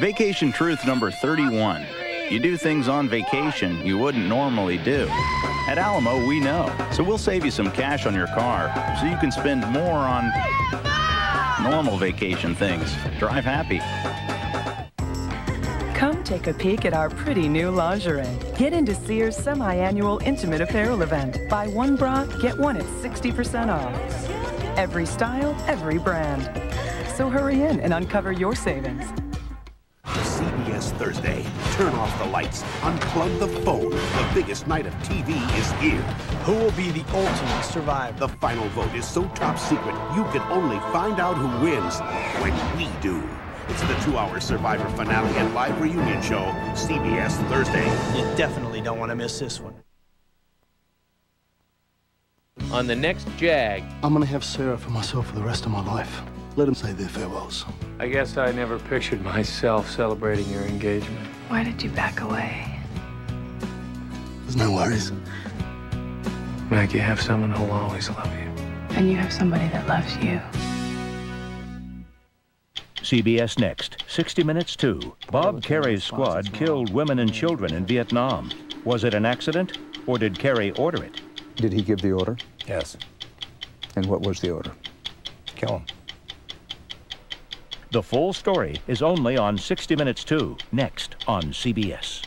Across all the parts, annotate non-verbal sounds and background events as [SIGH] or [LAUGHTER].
Vacation Truth number 31. You do things on vacation you wouldn't normally do. At Alamo, we know. So we'll save you some cash on your car so you can spend more on normal vacation things. Drive happy. Come take a peek at our pretty new lingerie. Get into Sears semi-annual intimate apparel event. Buy one bra, get one at 60% off. Every style, every brand. So hurry in and uncover your savings. CBS Thursday. Turn off the lights. Unplug the phone. The biggest night of TV is here. Who will be the ultimate survivor? The final vote is so top secret, you can only find out who wins when we do. It's the two-hour Survivor finale and live reunion show, CBS Thursday. You definitely don't want to miss this one. On the next Jag, I'm gonna have Sarah for myself for the rest of my life. Let them say their farewells. I guess I never pictured myself celebrating your engagement. Why did you back away? There's no worries. Meg, you have someone who'll always love you. And you have somebody that loves you. CBS Next, 60 Minutes 2. Bob Kerrey's squad killed women and children in Vietnam. Was it an accident, or did Kerrey order it? Did he give the order? Yes. And what was the order? Kill him. The full story is only on 60 Minutes 2, next on CBS.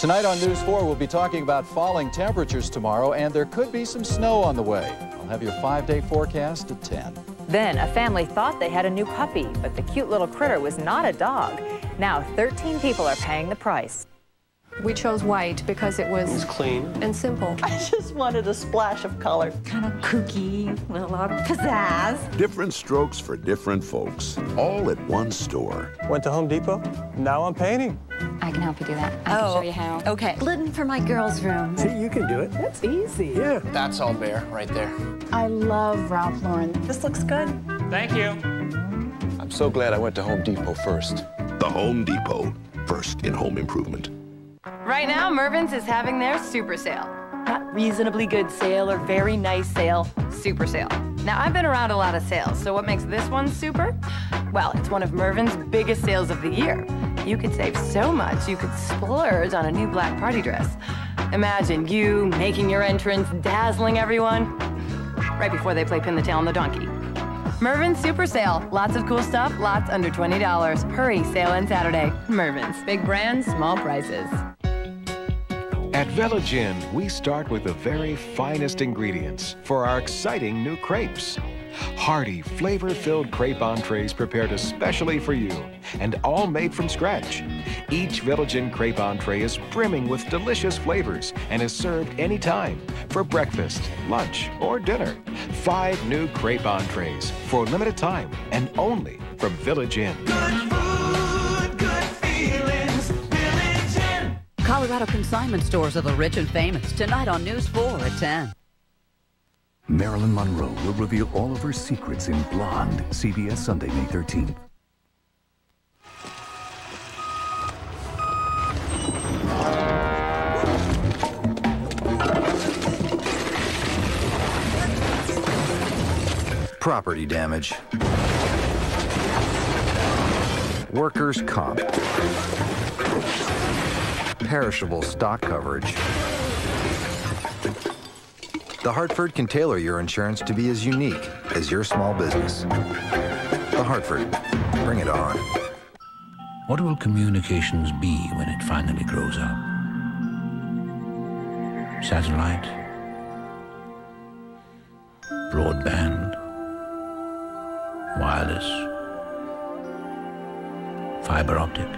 Tonight on News 4, we'll be talking about falling temperatures tomorrow, and there could be some snow on the way. I'll have your five-day forecast at 10. Then a family thought they had a new puppy, but the cute little critter was not a dog. Now 13 people are paying the price. We chose white because it was, It's clean. and simple. [LAUGHS] I just wanted a splash of color. Kind of kooky, with a lot of pizzazz. Different strokes for different folks, all at one store. Went to Home Depot. Now I'm painting. I can help you do that. I oh, can show you how. Okay. Glidden for my girls' room. See, you can do it. That's easy. Yeah. That's all bare right there. I love Ralph Lauren. This looks good. Thank you. I'm so glad I went to Home Depot first. The Home Depot, first in home improvement. Right now, Mervyn's is having their super sale. Not reasonably good sale or very nice sale, super sale. Now, I've been around a lot of sales, so what makes this one super? Well, it's one of Mervyn's biggest sales of the year. You could save so much, you could splurge on a new black party dress. Imagine you making your entrance, dazzling everyone, right before they play pin the tail on the donkey. Mervyn's Super Sale. Lots of cool stuff, lots under $20. Hurry, sale ends Saturday. Mervyn's. Big brands, small prices. At Village Inn, we start with the very finest ingredients for our exciting new crepes. Hearty, flavor-filled crepe entrees prepared especially for you and all made from scratch. Each Village Inn crepe entree is brimming with delicious flavors and is served anytime for breakfast, lunch, or dinner. Five new crepe entrees for limited time and only from Village Inn. Colorado consignment stores of the rich and famous. Tonight on News 4 at 10. Marilyn Monroe will reveal all of her secrets in Blonde, CBS Sunday, May 13th. Property damage. Workers' comp. Perishable stock coverage. The Hartford can tailor your insurance to be as unique as your small business. The Hartford. Bring it on. What will communications be when it finally grows up? Satellite? Broadband? Wireless? Fiber optic?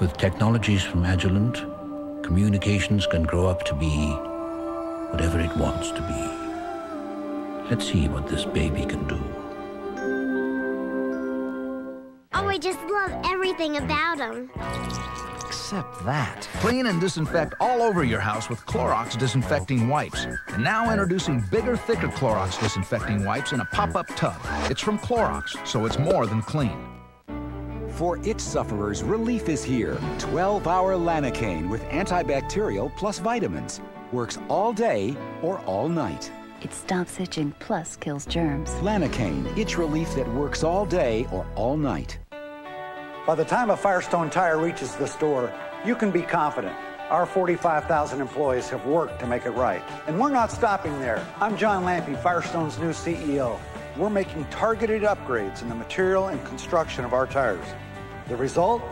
With technologies from Agilent, communications can grow up to be whatever it wants to be. Let's see what this baby can do. Oh, I just love everything about him. Except that. Clean and disinfect all over your house with Clorox disinfecting wipes. And now introducing bigger, thicker Clorox disinfecting wipes in a pop-up tub. It's from Clorox, so it's more than clean. For itch sufferers, relief is here. 12-hour Lanacane with antibacterial plus vitamins. works all day or all night. It stops itching plus kills germs. Lanacane, itch relief that works all day or all night. By the time a Firestone tire reaches the store, you can be confident. Our 45,000 employees have worked to make it right. And we're not stopping there. I'm John Lampe, Firestone's new CEO. We're making targeted upgrades in the material and construction of our tires. The result?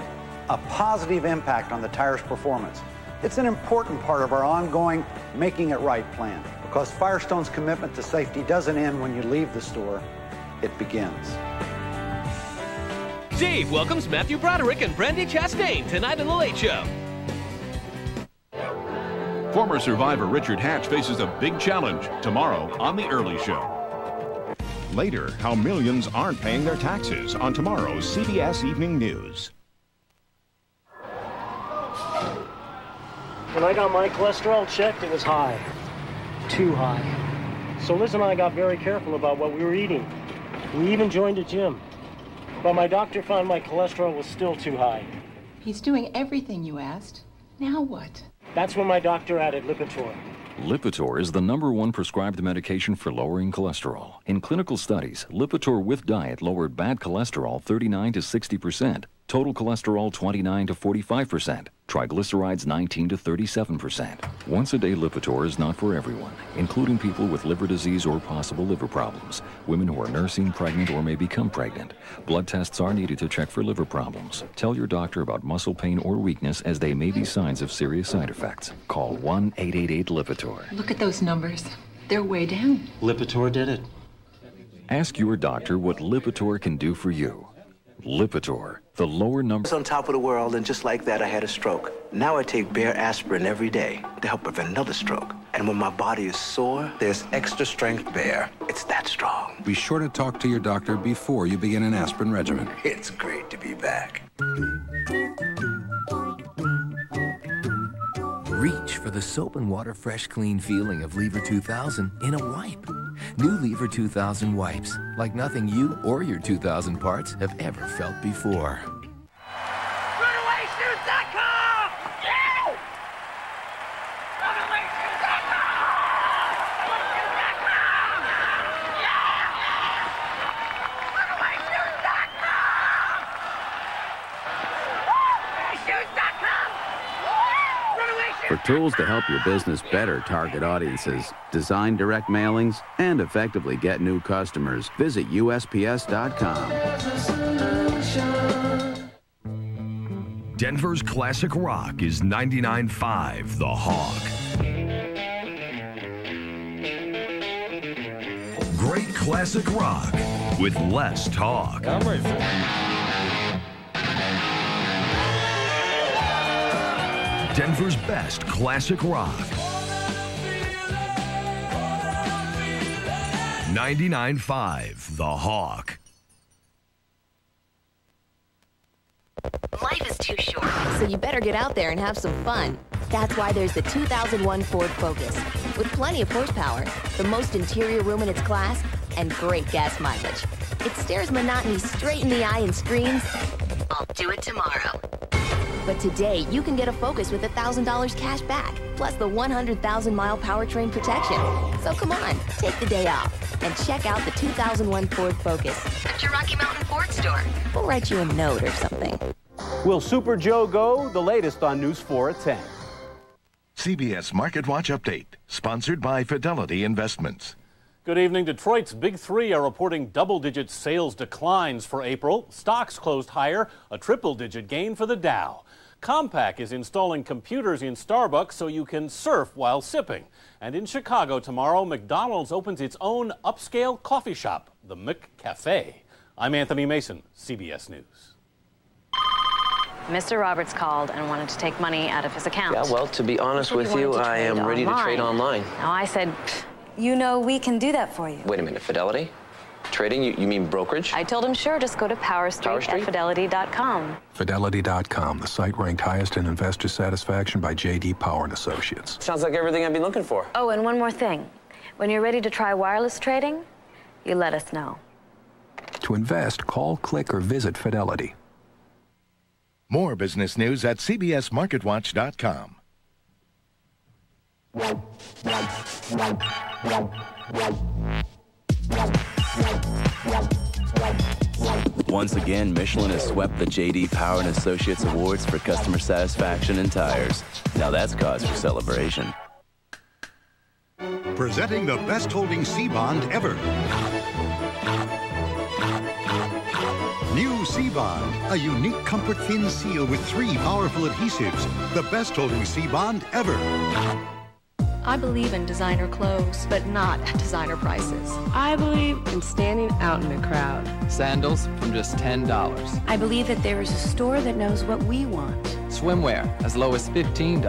A positive impact on the tire's performance. It's an important part of our ongoing Making It Right plan because Firestone's commitment to safety doesn't end when you leave the store, it begins. Dave welcomes Matthew Broderick and Brandi Chastain tonight on The Late Show. Former survivor Richard Hatch faces a big challenge tomorrow on The Early Show. Later, how millions aren't paying their taxes on tomorrow's CBS Evening News. When I got my cholesterol checked, it was high. Too high. So Liz and I got very careful about what we were eating. We even joined a gym. But my doctor found my cholesterol was still too high. He's doing everything you asked. Now what? That's when my doctor added Lipitor. Lipitor is the number one prescribed medication for lowering cholesterol. In clinical studies, Lipitor with diet lowered bad cholesterol 39 to 60 percent, total cholesterol 29 to 45 percent, triglycerides 19 to 37 percent. Once a day Lipitor is not for everyone, including people with liver disease or possible liver problems, women who are nursing, pregnant, or may become pregnant. Blood tests are needed to check for liver problems. Tell your doctor about muscle pain or weakness as they may be signs of serious side effects. Call 1 888 Lipitor. Look at those numbers. They're way down. Lipitor did it. Ask your doctor what Lipitor can do for you. Lipitor, the lower number. on top of the world, and just like that, I had a stroke. Now I take Bayer aspirin every day to help prevent another stroke. And when my body is sore, there's extra strength Bayer. It's that strong. Be sure to talk to your doctor before you begin an aspirin regimen. It's great to be back. Reach for the soap and water fresh clean feeling of Lever 2000 in a wipe. New Lever 2000 wipes, like nothing you or your 2000 parts have ever felt before. For tools to help your business better target audiences, design direct mailings, and effectively get new customers, visit USPS.com. Denver's classic rock is 99.5 The Hawk. Great classic rock with less talk. Denver's best classic rock. 99.5 The Hawk. Life is too short, so you better get out there and have some fun. That's why there's the 2001 Ford Focus. With plenty of horsepower, the most interior room in its class, and great gas mileage. It stares monotony straight in the eye and screams, I'll do it tomorrow. But today, you can get a Focus with $1,000 cash back, plus the 100,000 mile powertrain protection. So come on, take the day off and check out the 2001 Ford Focus at your Rocky Mountain Ford store. We'll write you a note or something. Will Super Joe go? The latest on News 4 at 10. CBS Market Watch Update, sponsored by Fidelity Investments. Good evening. Detroit's Big Three are reporting double digit sales declines for April. Stocks closed higher, a triple digit gain for the Dow. Compaq is installing computers in Starbucks so you can surf while sipping. And in Chicago tomorrow, McDonald's opens its own upscale coffee shop, the McCafe. I'm Anthony Mason, CBS News. Mr. Roberts called and wanted to take money out of his account. Yeah, well, to be honest He said he with you, I am trade ready to trade online. online. Now I said, you know, we can do that for you. Wait a minute, Fidelity? Trading? You, you mean brokerage? I told him, sure, just go to Power Street, Street? at fidelity.com. Fidelity.com, the site ranked highest in investor satisfaction by J.D. Power and Associates. Sounds like everything I've been looking for. Oh, and one more thing. When you're ready to try wireless trading, you let us know. To invest, call, click, or visit Fidelity. More business news at CBSMarketWatch.com. Once again, Michelin has swept the J.D. Power and Associates Awards for customer satisfaction in tires. Now that's cause for celebration. Presenting the best holding Sea-Bond ever. New Sea-Bond, a unique comfort thin seal with three powerful adhesives. The best holding Sea-Bond ever. I believe in designer clothes, but not at designer prices. I believe in standing out in a crowd. Sandals from just $10. I believe that there is a store that knows what we want. Swimwear as low as $15.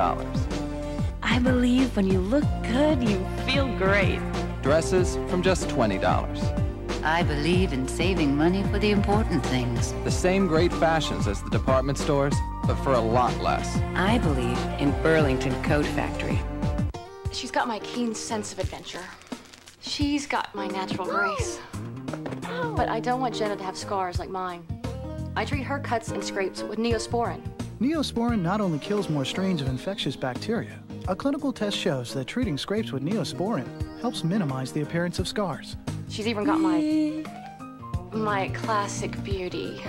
I believe when you look good, you feel great. Dresses from just $20. I believe in saving money for the important things. The same great fashions as the department stores, but for a lot less. I believe in Burlington Coat Factory. She's got my keen sense of adventure. She's got my natural grace. But I don't want Jenna to have scars like mine. I treat her cuts and scrapes with Neosporin. Neosporin not only kills more strains of infectious bacteria, a clinical test shows that treating scrapes with Neosporin helps minimize the appearance of scars. She's even got my my classic beauty.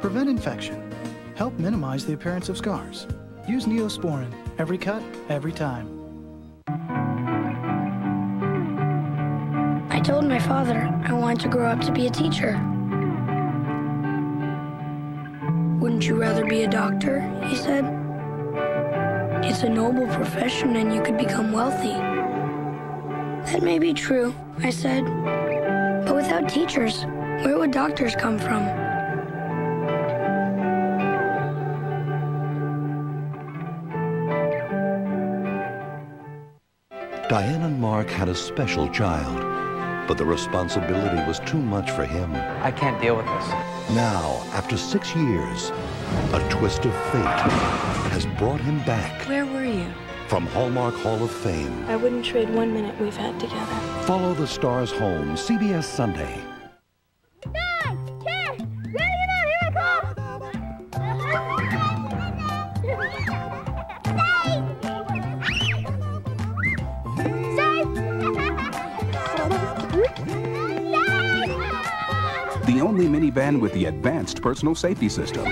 Prevent infection. Help minimize the appearance of scars. Use Neosporin. Every cut, every time. I told my father I wanted to grow up to be a teacher. Wouldn't you rather be a doctor? He said. It's a noble profession and you could become wealthy. That may be true, I said. But without teachers, where would doctors come from? Diane and Mark had a special child, but the responsibility was too much for him. I can't deal with this. Now, after six years, a twist of fate has brought him back Where were you? from Hallmark Hall of Fame. I wouldn't trade one minute we've had together. Follow the stars home, CBS Sunday. Only minivan with the advanced personal safety system.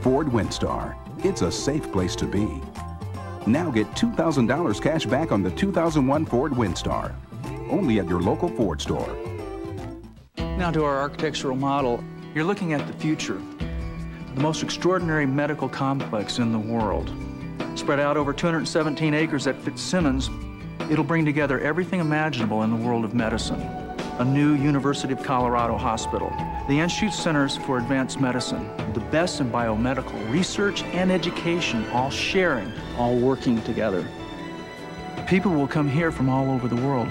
Ford Windstar. It's a safe place to be. Now get $2,000 cash back on the 2001 Ford Windstar. Only at your local Ford store. Now to our architectural model. You're looking at the future. The most extraordinary medical complex in the world. Spread out over 217 acres at Fitzsimons, it'll bring together everything imaginable in the world of medicine. A new University of Colorado hospital, the Anschutz Centers for Advanced Medicine, the best in biomedical research and education, all sharing, all working together. People will come here from all over the world